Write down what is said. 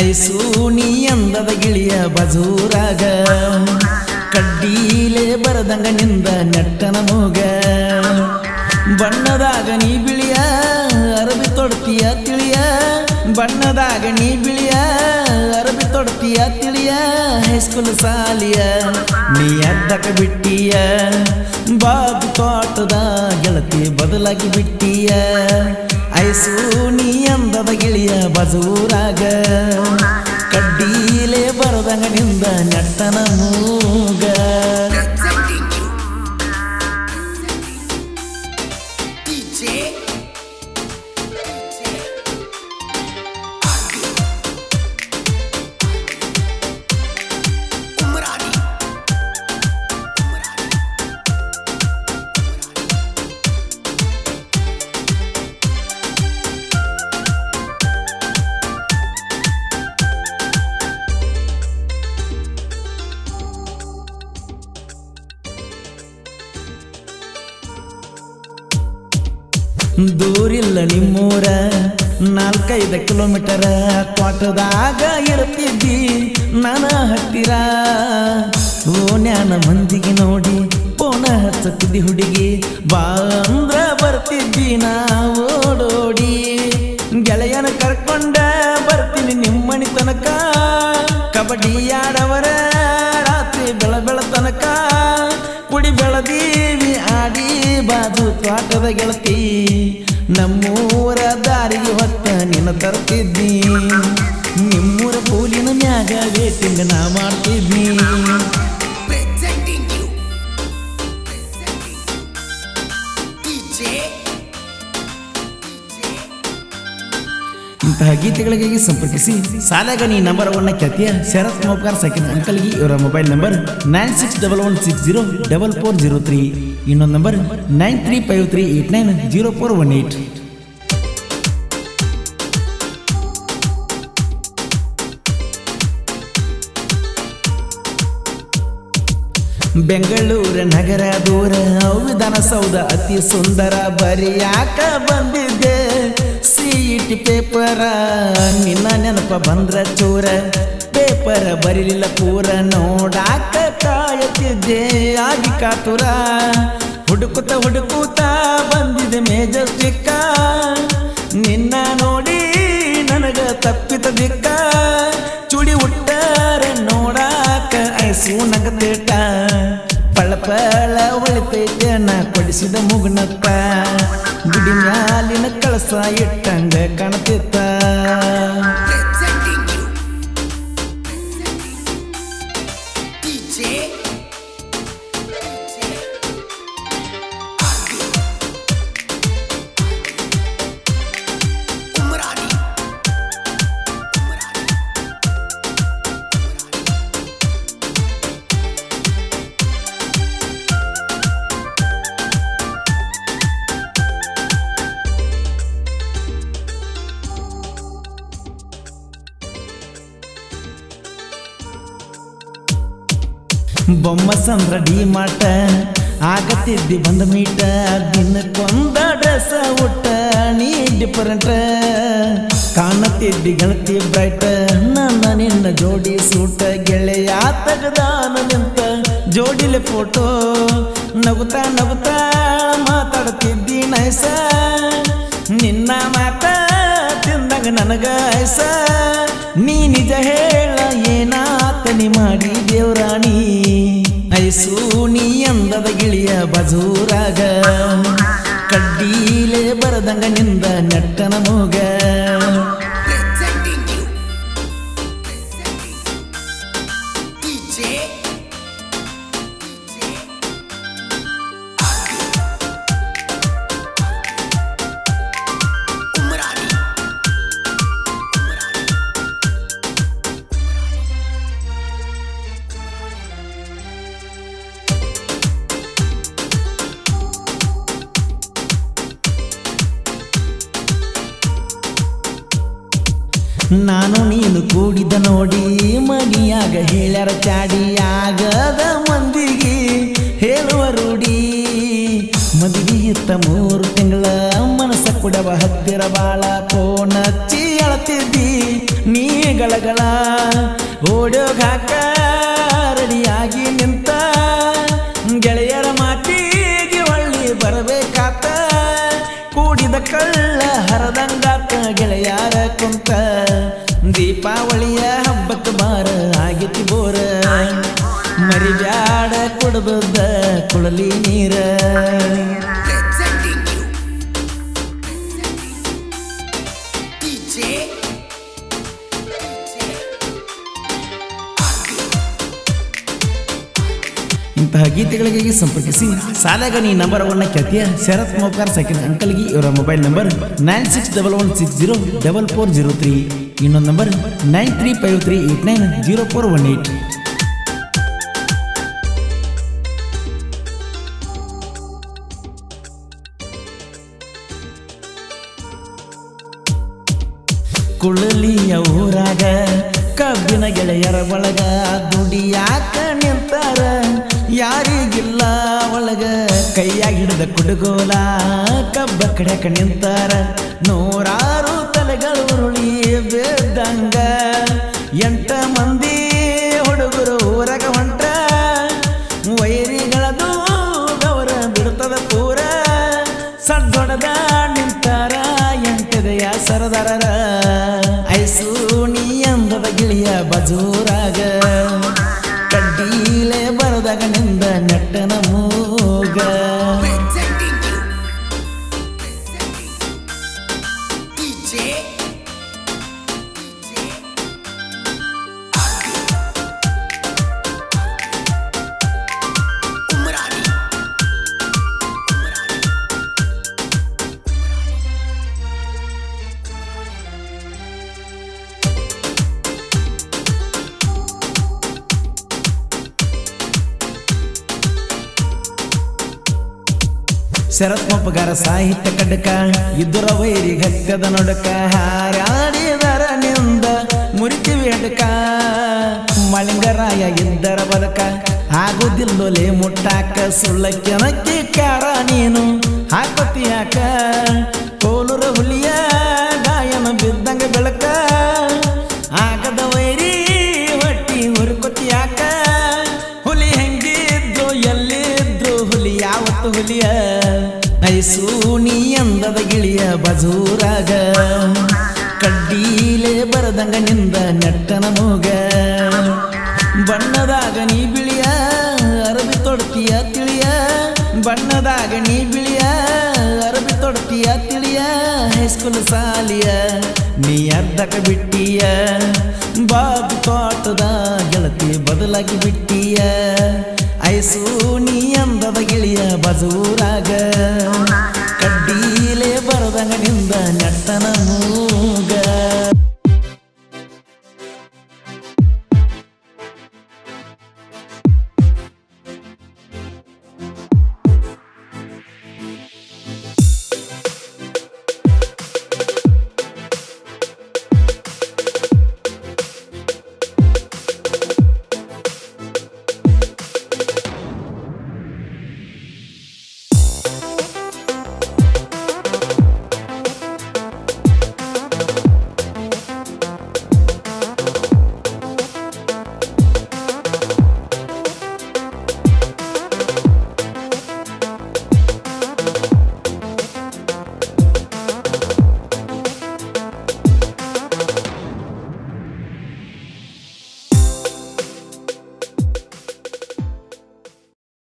Ice ಎಂದದ ಅಂದದ ಗಿಳಿಯ ಬಜೂರಾಗ. ಕಡ್ಡೀಲೆ ಬರದಂಗ ನಿಂದ ನೆಟ್ಟನ ಮೂಗ. ಬಣ್ಣದಾಗ ನೀ ಬಿಳಿಯ, ಅರಬಿ ತೊಡ್ತೀಯ ತಿಳಿಯ. ಬಣ್ಣದಾಗ ನೀ ಬಿಳಿಯ, ಅರಬಿ ತೊಡ್ತೀಯ ತಿಳಿಯ. ಹೈಸ್ಕೂಲ್ ಸಾಲಿಯ ನೀ ಅದ್ದಕ ಬಿಟ್ಟಿಯ. ಬಾಬು ತೋಟದ ಗೆಳತಿ ಬದಲಾಗಿ ಬಿಟ್ಟಿಯ. ಐಸು ನೀ ಗಿಳಿಯ ಬಜೂರಾಗ ಕಡ್ಡೀಲೆ ಬರದಂಗ ನಿಂದ ನೆಟ್ಟನ ಮೂಗ. ದೂರಿಲ್ಲ ನಿಮ್ಮೂರ. ನಾಲ್ಕೈದು ಕಿಲೋಮೀಟರ ತೋಟದಾಗ ಇರ್ತಿದ್ದಿ ನನ ಹತ್ತಿರ. ಓನ್ಯಾನ ಮಂದಿಗೆ ನೋಡಿ, ಪೋನ ಹಚ್ಚತ್ತಿದ್ದಿ ಹುಡುಗಿ. ಬಾ ಅಂದ್ರ ಬರ್ತಿದ್ದಿ ನಾ ಓಡೋಡಿ. ಗೆಳೆಯನ ಕರ್ಕೊಂಡ ಬರ್ತೀನಿ ನಿಮ್ಮನಿ ತನಕ. ಕಬಡ್ಡಿ ಆಡವರ ರಾತ್ರಿ ಬೆಳ ಬೆಳ ತನಕ. ಕುಡಿ ಬೆಳದೀವಿ ಆಡಿ ಬಾಜು ತ್ವಾಟದ ಗೆಳತಿ. ನಮ್ಮೂರ ದಾರಿ ಹೊತ್ತ ನಿನ್ನ ತರ್ತಿದ್ದಿ ನಿಮ್ಮೂರ ಪೂಲಿನ ಮ್ಯಾಗ ವೇಟಿಂಗ್ ನಾ ಮಾಡ್ತಿದ್ನಿ ಗೀತೆಗಳಿಗಾಗಿ ಸಂಪರ್ಕಿಸಿ ಸಾಲಾಗ ನೀ ನಂಬರ್ ಒನ್ನ ಖ್ಯಾತಿಯ ಶರತ್ ಮೋಪ್ಕಾರ್ ಸೆಕೆಂಡ್ ಅಂಕಲ್ಗೆ ಇವರ mobile number nine six double one six zero double four zero three ಇನ್ನೊಂದು number nine three five three eight nine zero four one eight ಬೆಂಗಳೂರ ನಗರ ದೂರ ವಿಧಾನಸೌಧ ಅತಿ ಸುಂದರ ಬರಿಯಾಕ ಬಂದಿದ್ದೆ. ಸಿಇಟಿ ಪೇಪರ ನಿನ್ನ ನೆನಪ ಬಂದ್ರ ಚೂರ. ಪೇಪರ ಬರಿಲಿಲ್ಲ ಪೂರ, ನೋಡಾಕ ಕಾಯುತ್ತಿದ್ದೆ ಆಗಿ ಕಾತುರ. ಹುಡುಕುತ್ತ ಹುಡುಕುತ್ತ ಬಂದಿದೆ ಮೇಜಸ್ಟಿಕ್ಕ ನಿನ್ನ ನೋಡಿ ನನಗ ತಪ್ಪಿತ ದಿಕ್ಕ. ಚುಡಿ ಉಟ್ಟಾರೆ ನೋಡಾಕ ಐಸು ನಗತೇಟ. ಒಳಿತೈತೆ ನಾ ಕೊಡಿಸಿದ ಮುಗುನಪ್ಪ ಗುಡಿ ಮ್ಯಾಲಿನ ಕಳಸ ಇಟ್ಟಂಗ ಕಾಣತಿತ್ತ. DJ. ಬೊಮ್ಮ ಸಂದ್ರ ಡಿ ಮಾಟ ಆಗತ್ತಿದ್ದಿ ಬಂದ ಮೀಟ ದಿನಕ್ಕೊಂದ ಡ್ರೆಸ್ ಉಟ್ಟ, ನೀ ಡಿಫರೆಂಟ್ ಕಾಣತಿದ್ದಿ ಗೆಳತಿ ಬ್ರೈಟ್ ನನ್ನ ನಿನ್ನ ಜೋಡಿ ಸೂಟ ಗೆಳೆಯ ತಗದಾನ ನಿಂತ. ಜೋಡಿಲೆ ಫೋಟೋ ನಗುತ್ತಾ ನಗುತ್ತಾ ಮಾತಾಡ್ತಿದ್ದಿ ನೈಸ. ನಿನ್ನ ಮಾತ ತಿಂದಾಗ ನನಗ ಐಸ. ನೀ ನಿಜ ಹೇಳ ಏನಾತನಿ ಮಾಡಿ. ಐಸು ನೀ ಗಿಳಿಯ ಬಜೂರಾಗ. ಕಡ್ಡೀಲೆ ಬರದಂಗ ನಿಂದ ನೆಟ್ಟನ ಮೂಗ. ನಾನು ನೀನು ಕೂಡಿದ ನೋಡಿ ಮನಿಯಾಗ ಹೇಳ್ಯಾರ ಚಾಡಿ ಆಗದ ಮಂದಿಗೆ ಹೇಳುವ ರೂಢಿ. ಇತ್ತ ಮೂರು ತಿಂಗಳ ಮನಸ್ಸ ಕೊಡವ ಹತ್ತಿರ ಬಾಳ ಫೋನ್ ಹಚ್ಚಿ ಅಳತಿದ್ದಿ. ನೀ ಗಳಗಳ ಓಡೋಗ ಕುಡಬದ್ದ ಕುಳಲಿ ನೀರ. ಇಂತಹ ಗೀತೆಗಳಿಗೆ ಸಂಪರ್ಕಿಸಿ. ಸಾಲಗನಿ ನಂಬರ್ ಒನ್ ಖ್ಯಾತಿಯ ಶರತ್ ಮೋಕಾರ್ ಸೆಕೆಂಡ್ ಅಂಕಲ್ಗೆ ಇವರ mobile number nine six double one six zero double four zero three ಇನ್ನೊಂದು number nine three five three eight nine zero four one eight ಕುಳಲಿಯ ಊರಾಗ ಕಬ್ಬಿನ ಗೆಳೆಯರ ಒಳಗ ದುಡಿಯಾಕ ನಿಂತಾರ. ಯಾರಿಗಿಲ್ಲ ಒಳಗ ಕೈಯಾಗ ಹಿಡಿದ ಕುಡುಗೋಲ ಕಬ್ಬ ಕಡೆಕ ನಿಂತಾರ. ನೂರಾರು ತಲೆಗಳು ಉರುಳಿ ಬೇದಂಗ ಎಂಟ ಮಂದಿ ಹುಡುಗರು ಊರಾಗ ಹೊಂಟ ವೈರಿಗಳದು ಗೌರ ಬಿಡ್ತದ ಪೂರ. ಸಡ್ಡೊಡದ ನಿಂತಾರ ಎಂಟದೆಯ ಸರದಾರರ ಗಿಳಿಯ ಬಜೂರಾಗ. ಕಡ್ಡಿಲೆ ಬರದಾಗ ನಿಂದ ನೆಟ್ಟನ ಶರತ್ ಸಾಹಿತ್ಯ ಕಡಕ ಇದ್ರ ವೈರಿ ಗಕ್ಕದ ನೊಡಕ, ಹಾರಾಡಿದರ ನಿಂದ ಮುರಿತಿ ಹಡಕ ಮಳಿಂಗರಾಯ ಇದ್ದರ ಬದಕ, ಆಗುದಿಲ್ಲೊಲೆ ಮುಟ್ಟಾಕ ಸುಳ್ಳಕ್ಕೆ ಕಾರ ನೀನು ಹಾಕತಿಯಾಕ ಕೋಲುರ ಹುಲಿಯ ಗಾಯನ ಬಿದ್ದಂಗ ಬೆಳಕ, ಆಗದ ವೈರಿ ಹೊಟ್ಟಿ ಹುರುಕೊತಿಯಾಕ. ಹುಲಿ ಹೆಂಗಿದ್ರು ಎಲ್ಲಿದ್ರು ಹುಲಿ ಯಾವತ್ತು ಹುಲಿಯ ಐಸು ನೀ ಅಂದದ ಗಿಳಿಯ ಬಜೂರಾಗ. ಕಡ್ಡೀಲೆ ಬರದಂಗ ನಿಂದ ನೆಟ್ಟನ ಮೂಗ. ಬಣ್ಣದಾಗ ನೀ ಬಿಳಿಯ, ಅರಬಿ ತೊಡ್ತೀಯ ತಿಳಿಯ. ಬಣ್ಣದಾಗ ನೀ ಬಿಳಿಯ, ಅರಬಿ ತೊಡ್ತೀಯ ತಿಳಿಯ. ಹೈಸ್ಕೂಲ್ ಸಾಲಿಯ ನೀ ಅರ್ಧಕ ಬಿಟ್ಟಿಯ. ಬಾಬು ತೋಟದ ಗೆಳತಿ ಬದಲಾಗಿ ಬಿಟ್ಟಿಯ. ಅಂದದ ಗಿಳಿಯ ಬಜೂರಾಗ ಕಡ್ಡೀಲೆ ಬರದಂಗ ನಿಂದ ನೆಟ್ಟನ